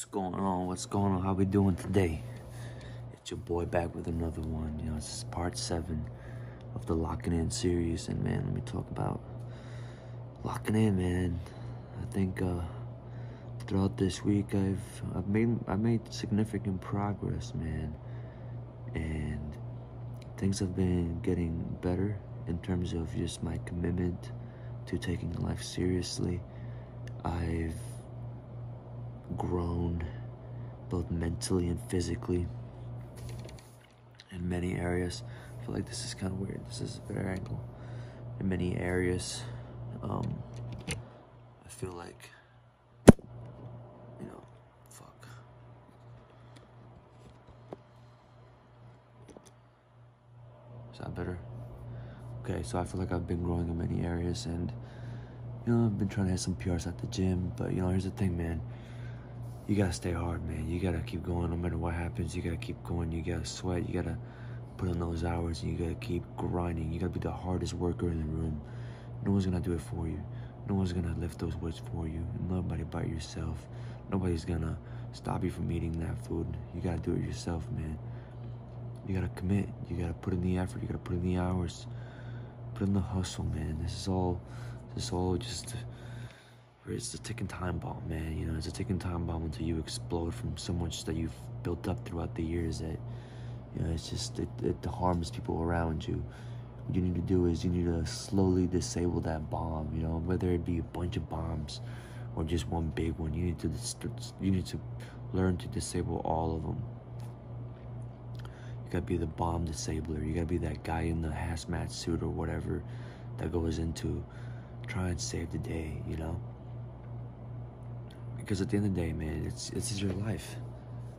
What's going on? What's going on? How we doing today? It's your boy back with another one. You know, this is part seven of the locking in series, and man, let me talk about locking in, man. I think uh, throughout this week, I've I've made I made significant progress, man, and things have been getting better in terms of just my commitment to taking life seriously. I've grown both mentally and physically in many areas. I feel like this is kind of weird. This is a better angle. In many areas, um, I feel like, you know, fuck. Is that better? Okay, so I feel like I've been growing in many areas and, you know, I've been trying to hit some PRs at the gym, but, you know, here's the thing, man you gotta stay hard, man. You gotta keep going no matter what happens. You gotta keep going. You gotta sweat. You gotta put in those hours and you gotta keep grinding. You gotta be the hardest worker in the room. No one's gonna do it for you. No one's gonna lift those weights for you. Nobody but yourself. Nobody's gonna stop you from eating that food. You gotta do it yourself, man. You gotta commit. You gotta put in the effort. You gotta put in the hours. Put in the hustle, man. This is all. This is all just it's a ticking time bomb, man. You know, it's a ticking time bomb until you explode from so much that you've built up throughout the years that, you know, it's just, it, it harms people around you. What you need to do is you need to slowly disable that bomb, you know, whether it be a bunch of bombs or just one big one. You need to, you need to learn to disable all of them. You gotta be the bomb disabler. You gotta be that guy in the hazmat suit or whatever that goes into try and save the day, you know? Because at the end of the day, man, it's this is your life.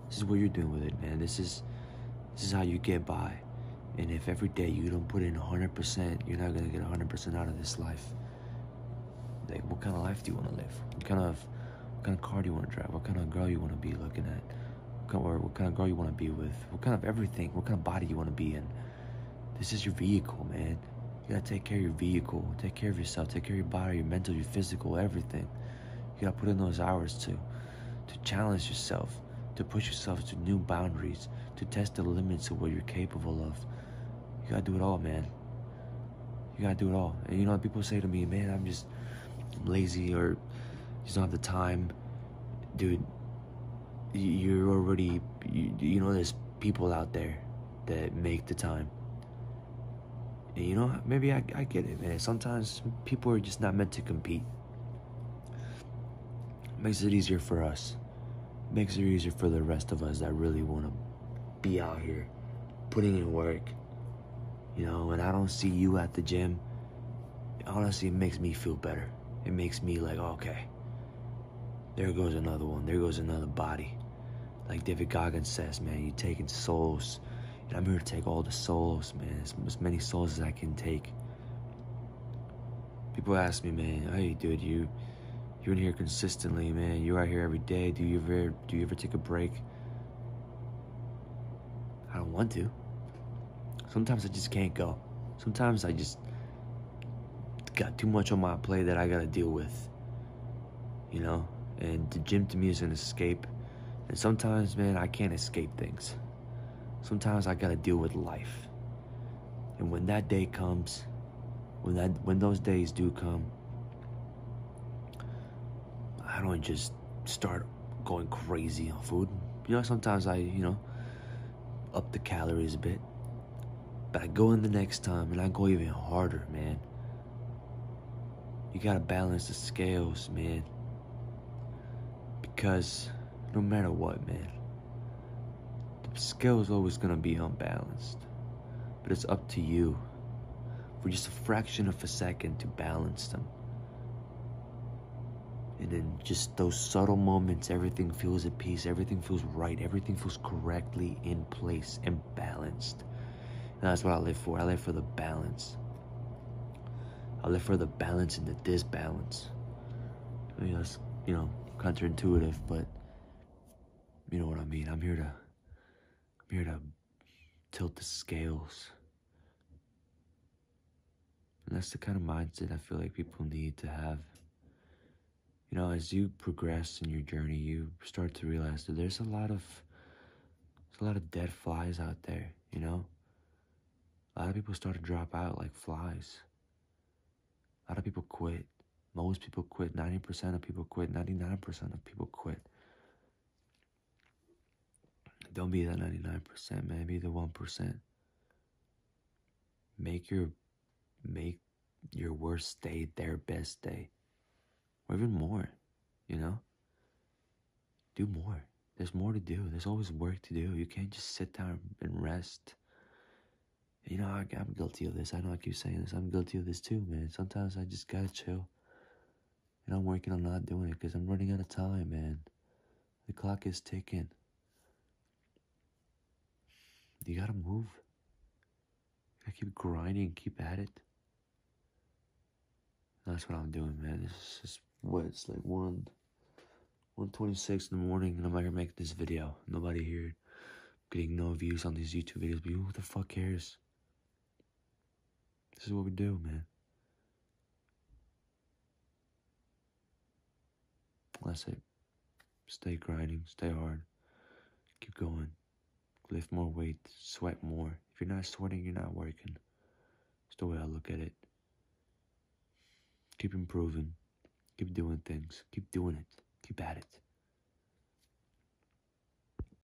This is what you're doing with it, man. This is this is how you get by. And if every day you don't put in 100%, you're not gonna get 100% out of this life. Like, what kind of life do you want to live? What kind of what kind of car do you want to drive? What kind of girl you want to be looking at? What kind, or what kind of girl you want to be with? What kind of everything? What kind of body you want to be in? This is your vehicle, man. You gotta take care of your vehicle. Take care of yourself. Take care of your body, your mental, your physical, everything. You gotta put in those hours to to challenge yourself, to push yourself to new boundaries, to test the limits of what you're capable of. You gotta do it all, man. You gotta do it all. And you know, people say to me, man, I'm just lazy or just don't have the time. Dude, you're already, you, you know, there's people out there that make the time. And you know, maybe I, I get it, man. Sometimes people are just not meant to compete makes it easier for us. Makes it easier for the rest of us that really want to be out here putting in work. You know, when I don't see you at the gym, honestly, it makes me feel better. It makes me like, okay, there goes another one. There goes another body. Like David Goggins says, man, you're taking souls. And I'm here to take all the souls, man. As, as many souls as I can take. People ask me, man, hey, dude, you you're in here consistently, man. You're out here every day. Do you ever do you ever take a break? I don't want to. Sometimes I just can't go. Sometimes I just got too much on my plate that I gotta deal with. You know? And the gym to me is an escape. And sometimes, man, I can't escape things. Sometimes I gotta deal with life. And when that day comes, when that when those days do come, I don't just start going crazy on food. You know, sometimes I, you know, up the calories a bit. But I go in the next time and I go even harder, man. You gotta balance the scales, man. Because no matter what, man, the scale's always gonna be unbalanced. But it's up to you for just a fraction of a second to balance them. And in just those subtle moments, everything feels at peace, everything feels right, everything feels correctly in place and balanced. And that's what I live for. I live for the balance. I live for the balance and the disbalance. I mean, that's, you know, counterintuitive, but you know what I mean. I'm here to, I'm here to tilt the scales. And that's the kind of mindset I feel like people need to have you know, as you progress in your journey, you start to realize that there's a lot of there's a lot of dead flies out there, you know? A lot of people start to drop out like flies. A lot of people quit. Most people quit. 90% of people quit. 99% of people quit. Don't be that 99%, man. Be the 1%. Make your make your worst day their best day. Or even more, you know? Do more. There's more to do. There's always work to do. You can't just sit down and rest. You know, I, am guilty of this. I know I keep saying this. I'm guilty of this too, man. Sometimes I just gotta chill. And I'm working on not doing it because I'm running out of time, man. The clock is ticking. You gotta move. You gotta keep grinding, keep at it. That's what I'm doing, man. This is what it's like one, one twenty-six in the morning, and I'm not gonna make this video. Nobody here getting no views on these YouTube videos, but who the fuck cares? This is what we do, man. That's it. Stay grinding, stay hard, keep going, lift more weight, sweat more. If you're not sweating, you're not working. That's the way I look at it. Keep improving, keep doing things, keep doing it, keep at it.